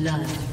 Blood.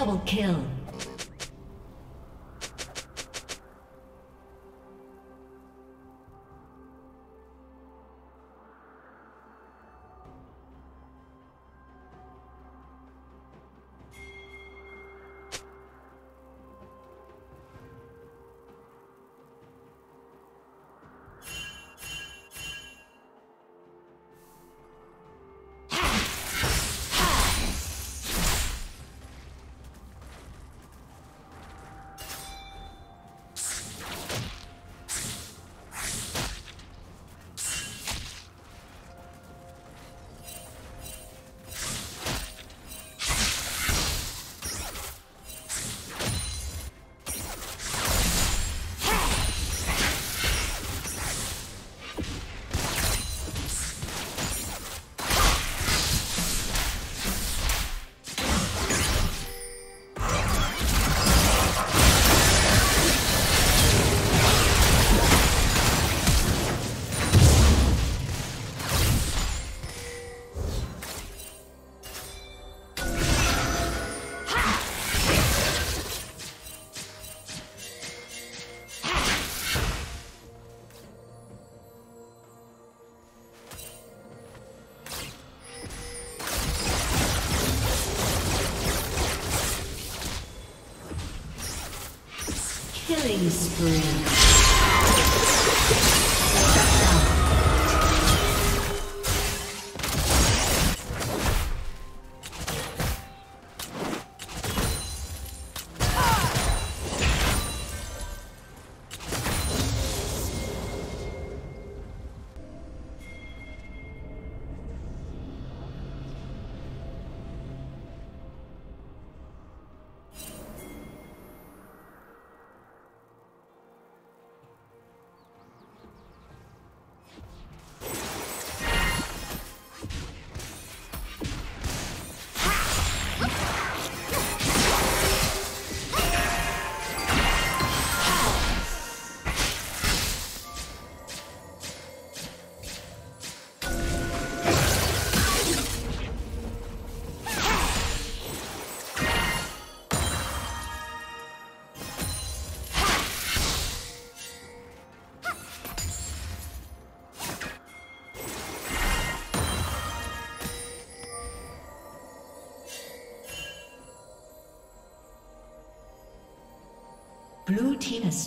Double kill. Killing spree.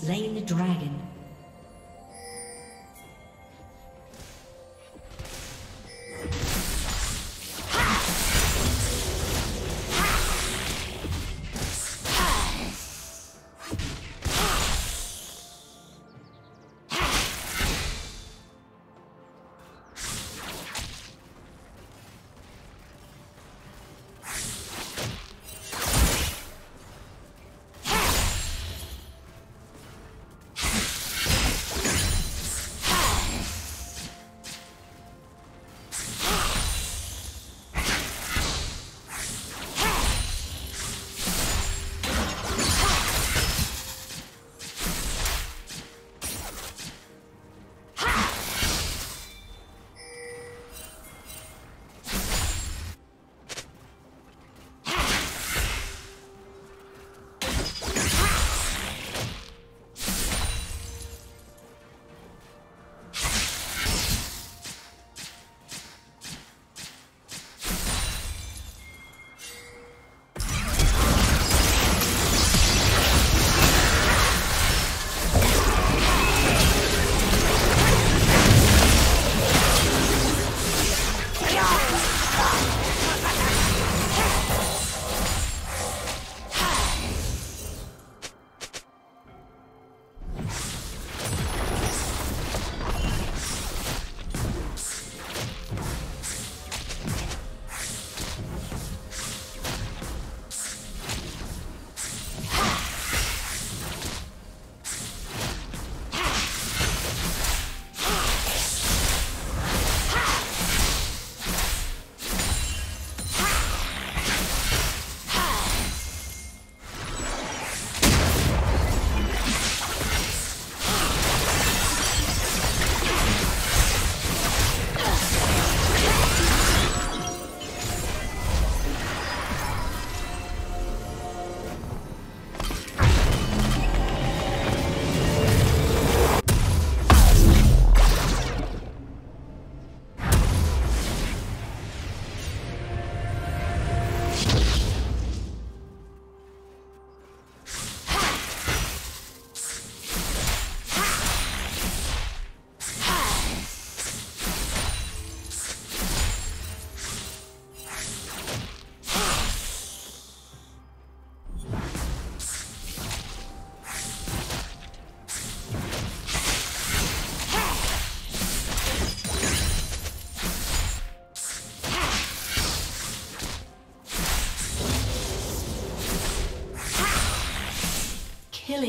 Slain the dragon.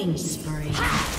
Killing spree.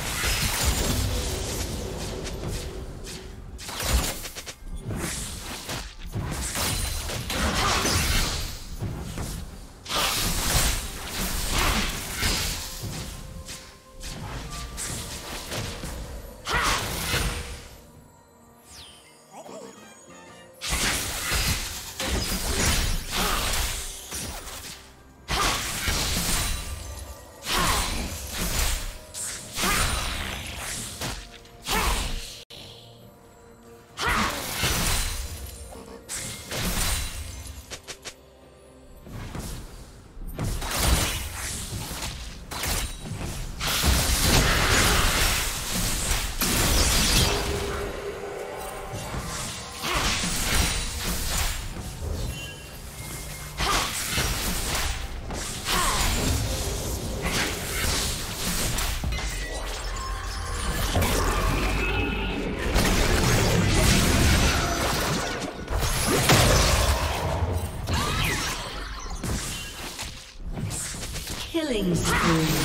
Killing spree.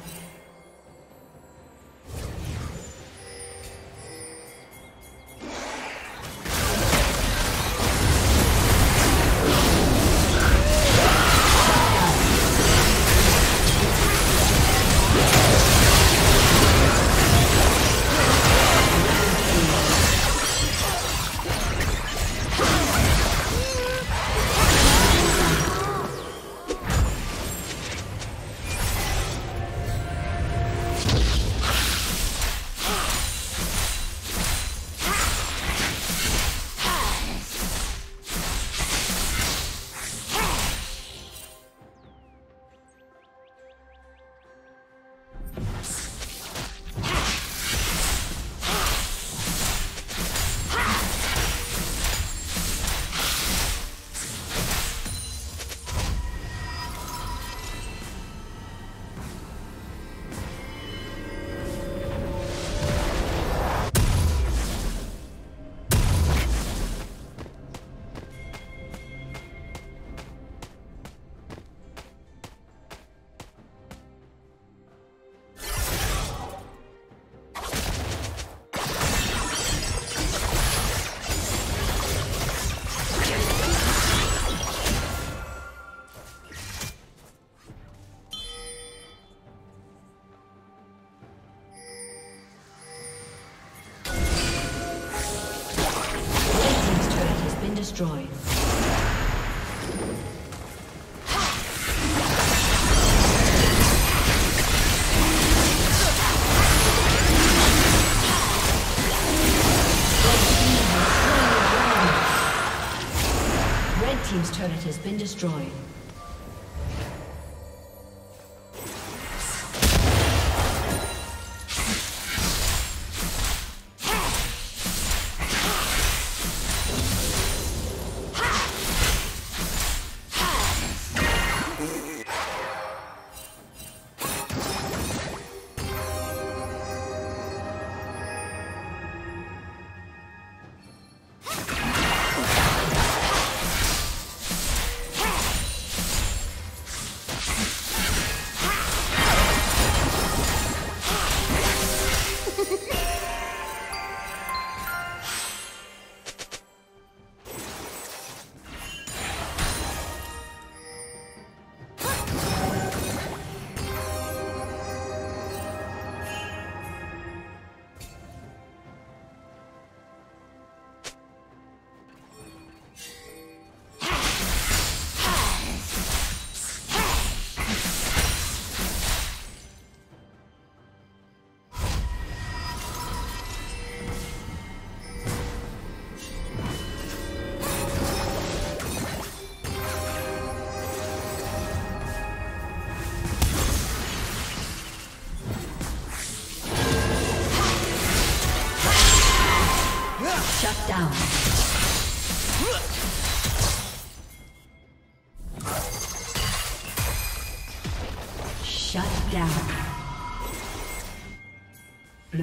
Destroyed.